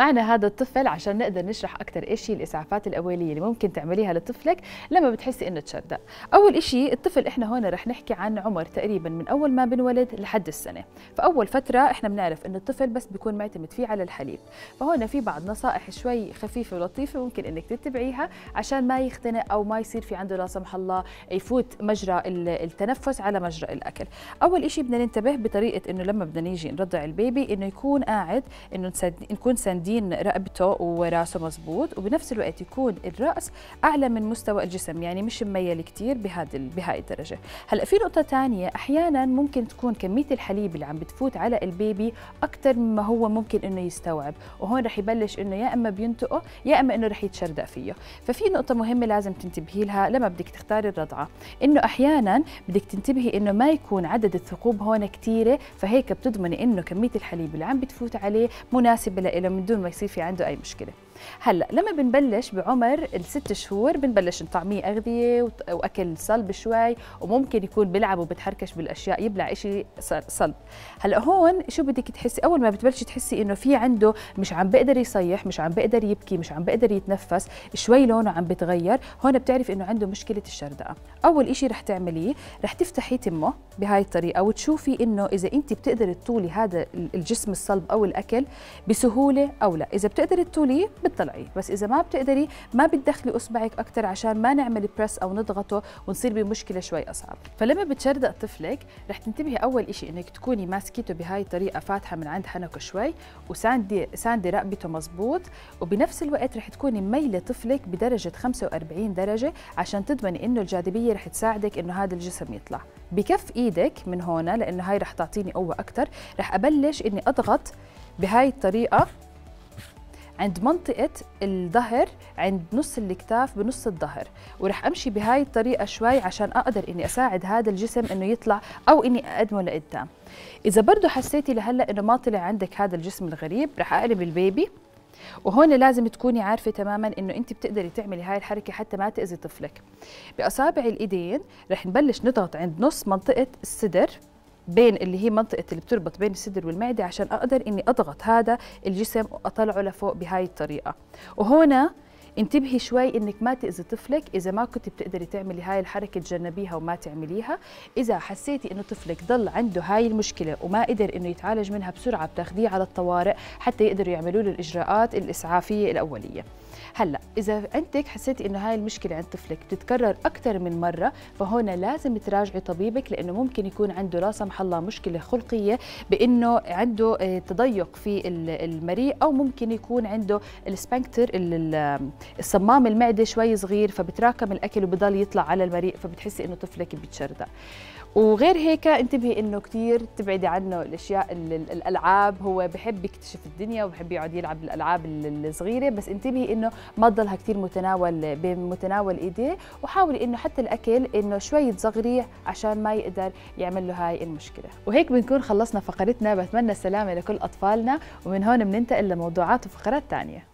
معنا هذا الطفل عشان نقدر نشرح أكثر إيش هي الإسعافات الأولية اللي ممكن تعمليها لطفلك لما بتحسي إنه تشردق أول شيء الطفل إحنا هون رح نحكي عن عمر تقريبا من أول ما بنولد لحد السنة. فأول فترة إحنا بنعرف إنه الطفل بس بيكون معتمد فيه على الحليب. فهون في بعض نصائح شوي خفيفة ولطيفة ممكن إنك تتبعيها عشان ما يختنق أو ما يصير في عنده لا سمح الله يفوت مجرى التنفس على مجرى الأكل. أول شيء بدنا ننتبه بطريقة إنه لما بدنا نيجي نرضع البيبي إنه يكون قاعد إنه نكون ساندين رقبته وراسه مزبوط وبنفس الوقت يكون الرأس أعلى من مستوى الجسم يعني مش مميل كثير بهذه بهاي الدرجة. هلأ في نقطة ثانية أحيانا ممكن تكون كمية الحليب اللي عم بتفوت على البيبي أكثر مما هو ممكن إنه يستوعب وهون رح يبلش إنه يا إما بينتقه يا إما إنه رح يتشردق فيه. ففي نقطة مهمة لازم تنتبهي لها لما بدك تختاري الرضعة إنه أحيانا بدك تنتبهي إنه ما يكون عدد الثقوب هون كثيره فهيك بتضمني إنه كمية الحليب اللي عم بتفوت عليه مناسبة له من دون ما يصير في عنده أي مشكلة. هلا لما بنبلش بعمر الست شهور بنبلش نطعميه أغذية وأكل صلب شوي وممكن يكون بيلعب وبتحركش بالأشياء يبلع شيء صلب. هلا هون شو بدك تحسي؟ أول ما بتبلشي تحسي إنه في عنده مش عم بيقدر يصيح مش عم بيقدر يبكي مش عم بيقدر يتنفس شوي لونه عم بتغير هون بتعرف إنه عنده مشكلة الشردقة. أول شيء رح تعمليه رح تفتحي تمه بهاي الطريقة وتشوفي إنه إذا أنت بتقدري تطولي هذا الجسم الصلب أو الأكل بسهولة أو لا. إذا بتقدري تطوليه بتطلعيه بس إذا ما بتقدري ما بتدخلي أصبعك أكثر عشان ما نعمل بريس أو نضغطه ونصير بمشكلة شوي أصعب. فلما بتشردق طفلك رح تنتبهي أول شيء إنك تكوني ماسكته بهاي الطريقة فاتحة من عند حنكة شوي وساندي ساندي رقبته مزبوط. وبنفس الوقت رح تكوني ميلة طفلك بدرجة 45 درجة عشان تضمني إنه الجاذبية رح تساعدك إنه هذا الجسم يطلع. بكف إيدك من هون لأنه هاي رح تعطيني قوة أكثر رح أبلش إني أضغط بهاي الطريقة عند منطقة الظهر عند نص الكتاف بنص الظهر. ورح أمشي بهاي الطريقة شوي عشان أقدر إني أساعد هذا الجسم إنه يطلع أو إني أقدمه لقدام. إذا برضه حسيتي لهلأ إنه ما طلع عندك هذا الجسم الغريب رح أقلب البيبي. وهون لازم تكوني عارفة تماما إنه أنت بتقدري تعملي هاي الحركة حتى ما تأذي طفلك. بأصابع الإيدين رح نبلش نضغط عند نص منطقة الصدر. بين اللي هي منطقة اللي بتربط بين الصدر والمعدة عشان أقدر إني أضغط هذا الجسم وأطلعه لفوق بهاي الطريقة. وهنا انتبهي شوي إنك ما تأذي طفلك إذا ما كنت بتقدري تعملي هاي الحركة تجنبيها وما تعمليها. إذا حسيتي إنه طفلك ضل عنده هاي المشكلة وما قدر إنه يتعالج منها بسرعة بتاخذيه على الطوارئ حتى يقدروا يعملوا له الإجراءات الإسعافية الأولية. هلا إذا عندك حسيتي إنه هاي المشكلة عند طفلك بتتكرر أكثر من مرة فهنا لازم تراجعي طبيبك لإنه ممكن يكون عنده لا سمح الله مشكلة خلقية بإنه عنده آه، تضيق في المريء أو ممكن يكون عنده السبنكتر الصمام المعدة شوي صغير فبتراكم الأكل وبضل يطلع على المريء فبتحسي إنه طفلك بيتشردق وغير هيك انتبهي إنه كثير تبعدي عنه الأشياء الألعاب. هو بحب يكتشف الدنيا وبحب يقعد يلعب الالعاب الصغيرة. بس انتبهي إنه ما تضلها كثير متناول بمتناول إيديه. وحاولي إنه حتى الأكل إنه شوي تصغريه عشان ما يقدر يعمل له هاي المشكلة. وهيك بنكون خلصنا فقرتنا. بتمنى السلامة لكل أطفالنا. ومن هون بننتقل لموضوعات وفقرات ثانية